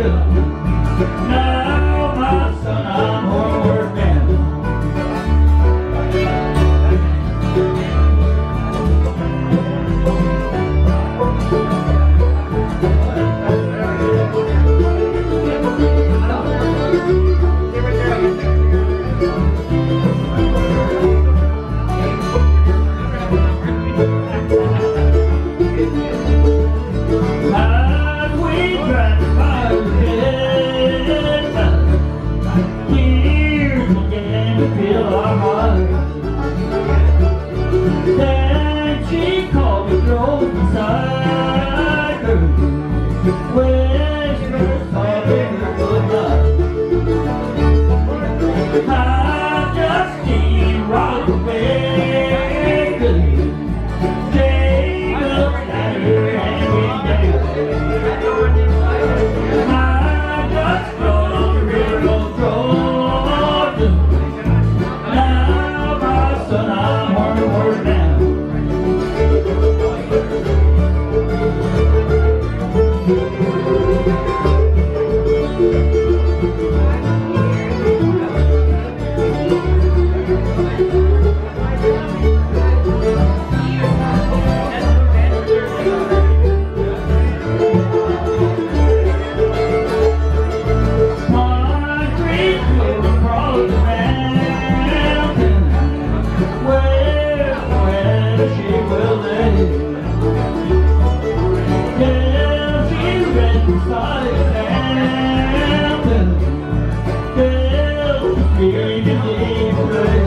called her. Baby, baby, baby.